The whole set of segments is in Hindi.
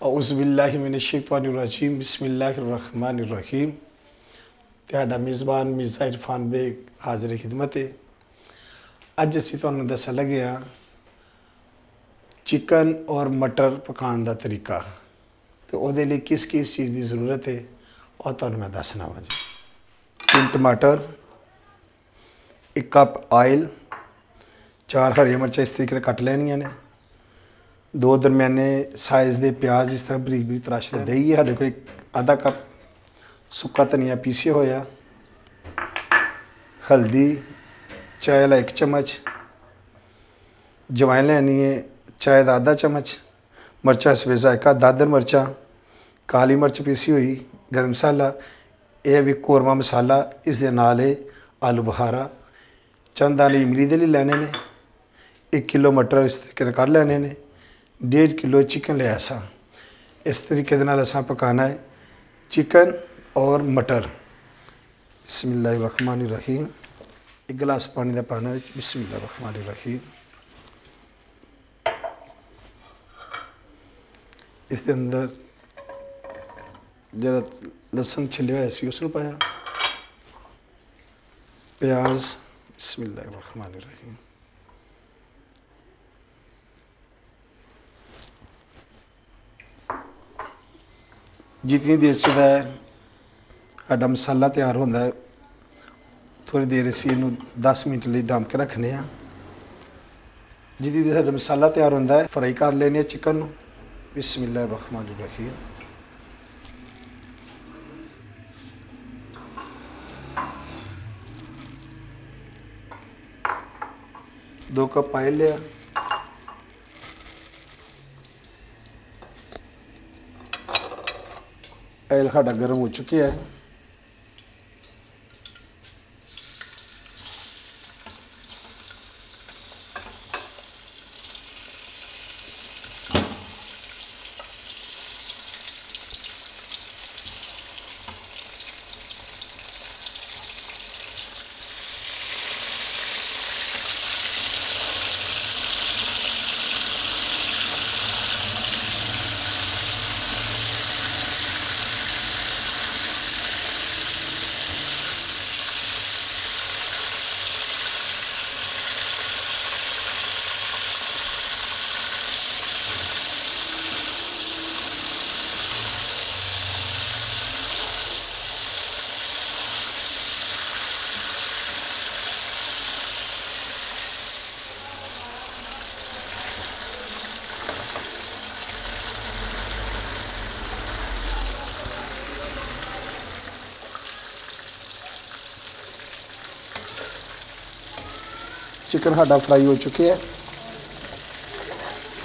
ਔਜ਼ਬਿਲ੍ਲਾਹਿਮਿਨਸ਼ੈਤਾਨਿਰਰਜੀਮ ਬਿਸਮਿਲ੍ਲਾਹਿਰਰਹਿਮਾਨਿਰਰਹੀਮ ਤੁਹਾਡਾ ਮੇਜ਼ਬਾਨ ਮਿਰਜ਼ਾ ਇਰਫਾਨ ਬੇਗ ਹਾਜ਼ਰ ਖਿਦਮਤ। ਹੈ ਅੱਜ ਅਸੀਂ ਤੁਹਾਨੂੰ ਦੱਸਣ ਲੱਗੇ ਆ ਚਿਕਨ ਔਰ ਮਟਰ ਪਕਾਉਣ ਦਾ ਤਰੀਕਾ ਤੇ ਉਹਦੇ ਲਈ ਕਿਸ ਕਿਸ ਚੀਜ਼ ਦੀ ਜ਼ਰੂਰਤ ਹੈ ਉਹ ਤੁਹਾਨੂੰ ਮੈਂ ਦੱਸਣਾ ਵਾ ਜੀ। ਤਿੰਨ ਟਮਾਟਰ ਇੱਕ ਕੱਪ ਆਇਲ, ਚਾਰ ਹਰੀਆਂ ਮਿਰਚਾਂ ਇਸ ਤਰੀਕੇ ਨਾਲ ਕੱਟ ਲੈਣੀਆਂ ਨੇ। ਦੋ ਦਰਮਿਆਨੇ ਸਾਈਜ਼ ਦੇ ਪਿਆਜ਼ ਇਸ ਤਰ੍ਹਾਂ ਬਰੀਕ ਬਰੀਕ ਤਰਾਸ਼ ਲੈ ਦਹੀਂ ਹੈ ਸਾਡੇ ਕੋਲ ਇੱਕ ਆਧਾ ਕੱਪ ਸੁੱਕਾ ਧਨੀਆ ਪੀਸਿਆ ਹੋਇਆ, ਹਲਦੀ ਚਾय ਦਾ ਇੱਕ ਚਮਚ, ਜਵਾਇਨ ਲੈਣੀ ਹੈ ਚਾय ਦਾ ਆਧਾ ਚਮਚ, ਮਿਰਚਾਂ ਸਵੇਜ਼ਾ ਇੱਕ ਦਾਦਰ ਮਿਰਚਾਂ, ਕਾਲੀ ਮਿਰਚ ਪੀਸੀ ਹੋਈ, ਗਰਮ ਮਸਾਲਾ, ਇਹ ਵੀ ਕੋਰਮਾ ਮਸਾਲਾ, ਇਸ ਦੇ ਨਾਲ ਹੈ ਆਲੂ ਬੁਖਾਰਾ, ਚੰਦ ਵਾਲੀ ਇਮਲੀ ਦੇ ਲਈ ਲੈਣੇ ਨੇ 1 ਕਿਲੋ ਮਟਰ ਇਸ ਤਰੀਕੇ ਨਾਲ ਕੱਢ ਲੈਣੇ ਨੇ। 1.5 ਕਿਲੋ ਚਿਕਨ ਲਿਆ ਸਾਂ ਇਸ ਤਰੀਕੇ ਦੇ ਨਾਲ ਅਸਾਂ ਪਕਾਣਾ ਹੈ चिकन और मटर बिस्मिल्लाहिर्रहमानिर्रहीम एक गिलास पानी का पाना है बिस्मिल्लाहिर्रहमानिर्रहीम इसके अंदर जरा लसन छिलिया हुआ सी उसने पाया प्याज बिस्मिल्लाहिर्रहमानिर्रहीम ਜਿਤਨੀ ਦੇਰ ਚ ਸਾਡਾ ਮਸਾਲਾ ਤਿਆਰ ਹੁੰਦਾ ਹੈ ਥੋੜੀ ਦੇਰ ਅਸੀਂ ਇਹਨੂੰ 10 ਮਿੰਟ ਲਈ ਡੰਮ ਕੇ ਰੱਖਨੇ ਆ। ਜਿੱਦੀ ਦੇਰ ਸਾਡਾ ਮਸਾਲਾ ਤਿਆਰ ਹੁੰਦਾ ਹੈ, ਫਰਾਈ ਕਰ ਲੈਨੇ ਆ ਚਿਕਨ ਨੂੰ। ਬਿਸਮਿਲ੍ਲਾਹਿਰ ਰਹਿਮਾਨਿਰ ਰਹੀਮ। ਦੋ ਕੱਪ ਆਇਲ ਲਿਆ। एल का गर्म हो चुकी है। चिकन साढ़ा फ्राई हो चुके हैं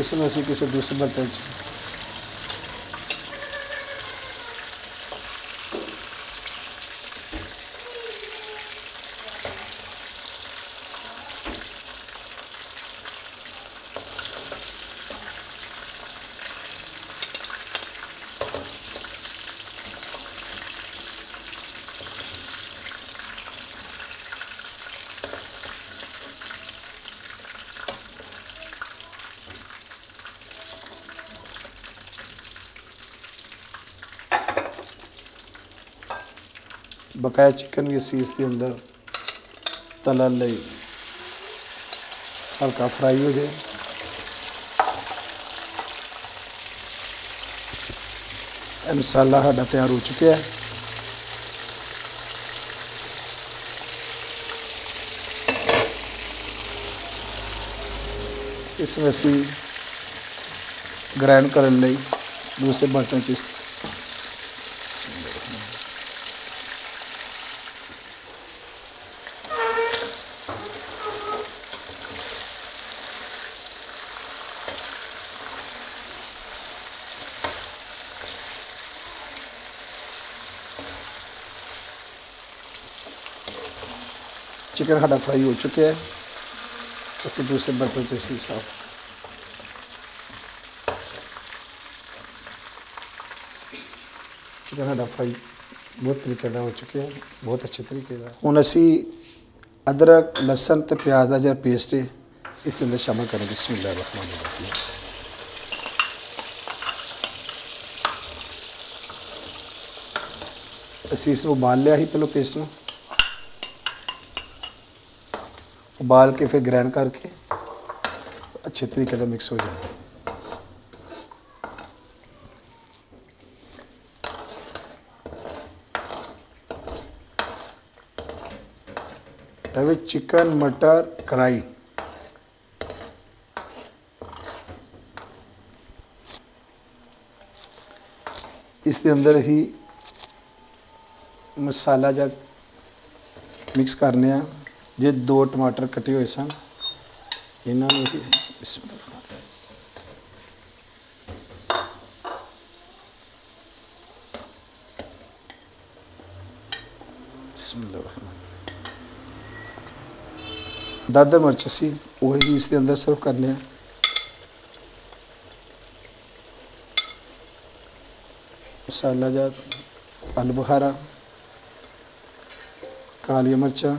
इसमें अभी किसी दूसरे बर्तन ਬਕਾਇਆ ਚਿਕਨ ਵੀ ਅਸੀਂ ਇਸ ਦੇ ਅੰਦਰ ਤਲਣ ਲਈ ਹਲਕਾ ਫਰਾਈ ਹੋ ਜਾਏ ਇਹ ਮਸਾਲਾ ਸਾਡਾ ਤਿਆਰ ਹੋ ਚੁੱਕਿਆ ਹੈ ਇਸ ਵਿੱਚ ਅਸੀਂ ਗ੍ਰਾਈਂਡ ਕਰਨ ਲਈ ਦੂਸਰੇ चिकन हाँ फ्राई हो चुके हैं असं दूसरे बर्तन से इसी साफ़ चिकन हाँ फ्राई बहुत तरीके का हो चुके हैं, बहुत अच्छे तरीके का हूँ असी अदरक लसन तो प्याज का जो पेस्ट है, इस अंदर शामिल करेंगे इसमें रहमान रखी असी इस उबाल लिया ही पहले पेस्ट में उबाल के फिर ग्रैंड करके अच्छे तरीके से मिक्स हो जाए। तभी चिकन, मटर, कढ़ाई। इसके अंदर ही मसाला जा मिक्स करने हैं ਜੇ ਦੋ ਟਮਾਟਰ ਕੱਟੇ ਹੋਏ ਸਨ, ਇਹਨਾਂ ਨੂੰ ਦਾਦਰ ਮਿਰਚ ਸੀ, ਉਹ ਹੀ ਇਸ ਦੇ ਅੰਦਰ ਸਰਵ ਕਰਨੇ ਆ। ਮਸਾਲਾ ਜਾਤ ਆਲੂ ਬੁਖਾਰਾ ਕਾਲੀਆਂ ਮਿਰਚਾਂ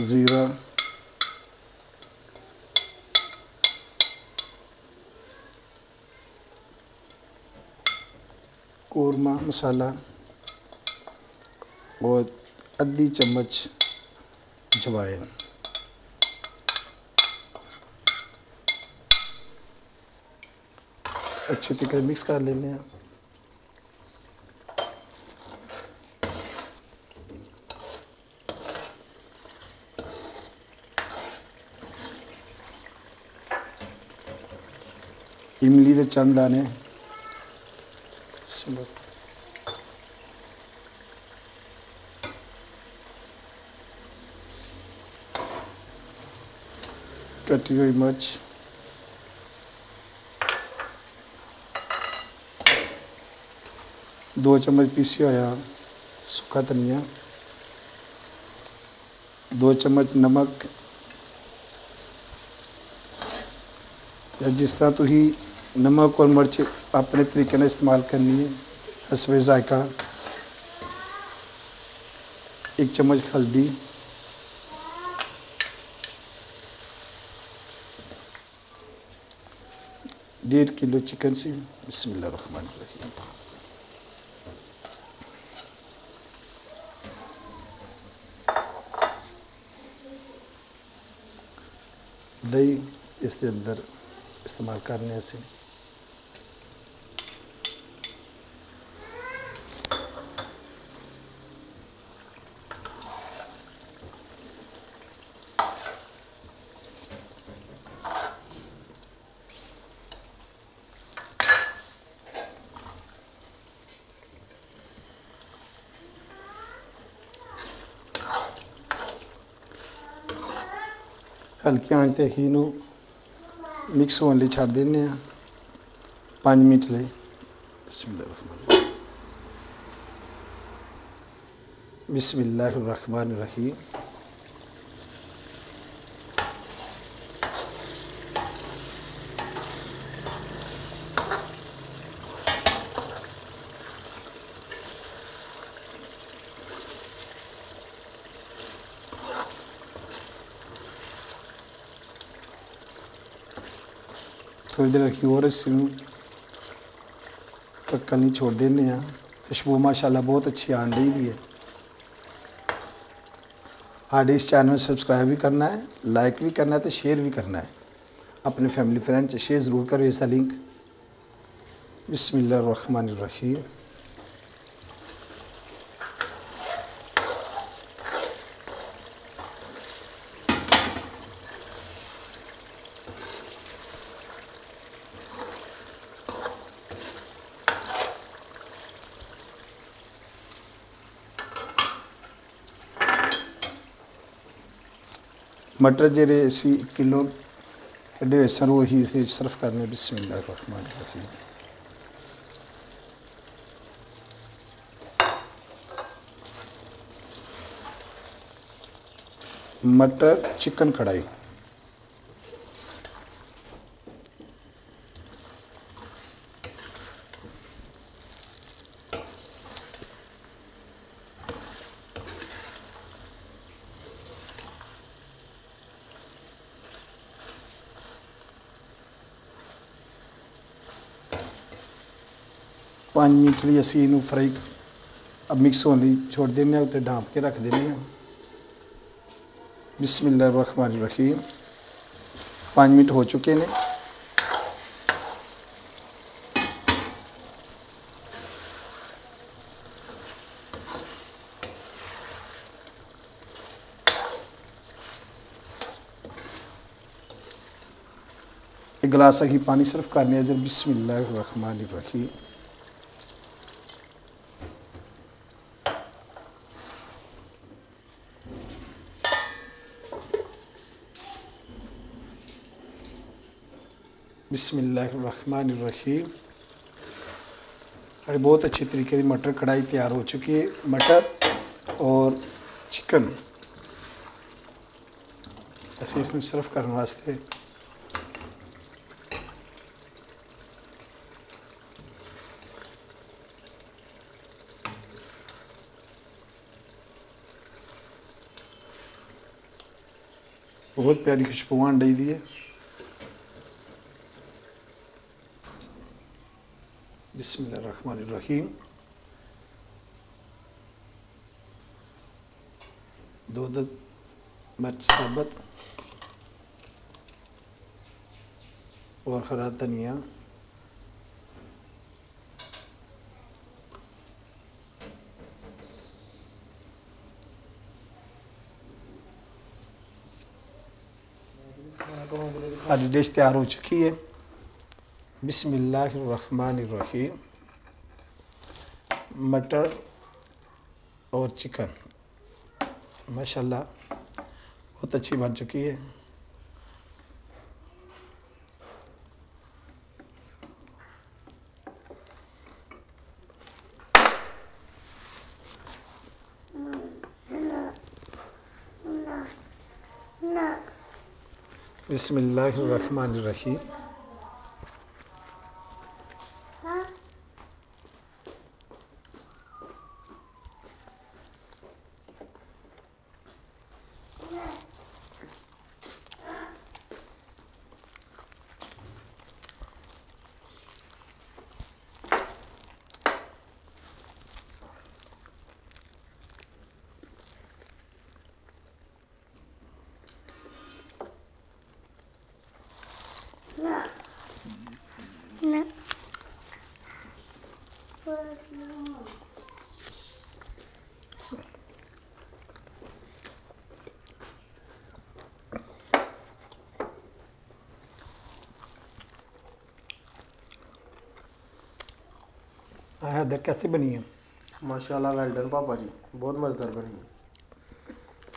ਜ਼ੀਰਾ कोरमा मसाला और आधी चम्मच जवाइन। अच्छे तरीके से मिक्स कर लेने हैं इमली के चंद दाने कटी हुई मिर्च। दो चम्मच पीसी होया सुखा धनिया। दो चम्मच नमक। या जिस तरह तुही नमक और मिर्च अपने तरीके ने इस्तेमाल करनी है। हसवे जायका। एक चम्मच हल्दी। डेढ़ किलो चिकन से। बसमान दही इसके अंदर इस्तेमाल करने से ਹਲਕੀ ਆਂਚ ਤੇ ਹੀ ਨੂੰ ਮਿਕਸ ਹੋਣ ਲਈ ਛੱਡ ਦਿੰਨੇ ਆ 5 ਮਿੰਟ ਲਈ ਬਿਸਮਿਲ੍ਲਾਹਿਰ ਬਿਸਮਿਲ੍ਲਾਹਿਰ ਰਹਿਮਾਨਿਰ ਰਹੀਮ थोड़ी देर रखी और इस नहीं छोड़ देने खुशबू माशाला बहुत अच्छी आन रही है। हाँ इस चैनल सब्सक्राइब भी करना है लाइक भी करना है तो शेयर भी करना है। अपने फैमिली फ्रेंड से शेयर ज़रूर करो, ऐसा लिंक बिसमीम मटर जे रेसी किलो हेॾे वेसण ही ई सर्फ करने बिस्मिल मटर चिकन कढ़ाई। 5 ਮਿੰਟ ਲਈ ਅਸੀਂ ਇਹਨੂੰ ਫਰਾਈ ਅਬ ਮਿਕਸ ਹੋਣ ਲਈ ਛੋੜ ਦਿੰਦੇ ਹਾਂ ਉੱਤੇ ਢਾਂਪ ਕੇ ਰੱਖ ਦਿੰਦੇ ਹਾਂ ਬਿਸਮਿਲ੍ਲਾਹਿਰ ਰਹਿਮਾਨਿਰ ਰਹੀਮ 5 ਮਿੰਟ ਹੋ ਚੁੱਕੇ ਨੇ एक गिलास ही पानी सिर्फ करने इधर बिस्मिल्लाहिर्रहमानिर्रहीम बिस्मिल्लाहिर्रहमानिर्रहीम। अरे, बहुत अच्छी तरीके की मटर कढ़ाई तैयार हो चुकी है, मटर और चिकन। ऐसे इसमें सर्व करने वास्ते। बहुत प्यारी खुशबू आन दी है। बिस्मिल्लाहिर्रहमानिर्रहीम दो द मिर्च साबत और हरा धनिया हमारी डिश तैयार हो चुकी है बिस्मिल्लाहिर्रहमानिर्रहीम। मटर और चिकन। माशाल्लाह बहुत अच्छी बन चुकी है। बिस्मिल्लाहिर्रहमानिर्रहीम। No. No. हैदर कैसे बनी है माशाल्लाह वेल डन पापा जी बहुत मज़ेदार बनी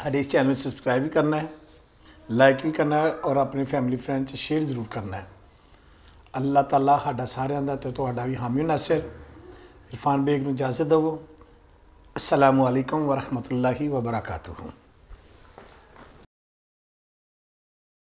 हमारे इस चैनल सब्सक्राइब भी करना है ਲਾਈਕ ਵੀ ਕਰਨਾ ਹੈ ਔਰ ਆਪਣੀ ਫੈਮਿਲੀ ਫਰੈਂਡ 'ਚ ਸ਼ੇਅਰ ਜ਼ਰੂਰ ਕਰਨਾ ਹੈ ਅੱਲਾਹ ਤਾਲਾ ਸਾਡਾ ਸਾਰਿਆਂ ਦਾ ਤੇ ਤੁਹਾਡਾ ਵੀ ਹਾਮੀ ਨਾਸਿਰ ਇਰਫਾਨ ਬੇਗ ਨੂੰ ਇਜਾਜ਼ਤ ਦਿਵੋ ਅਸਲਾਮੁ ਅਲੈਕੁਮ ਵਰਹਿਮਤੁਲਾਹੀ ਵਬਰਕਾਤੁਹੂ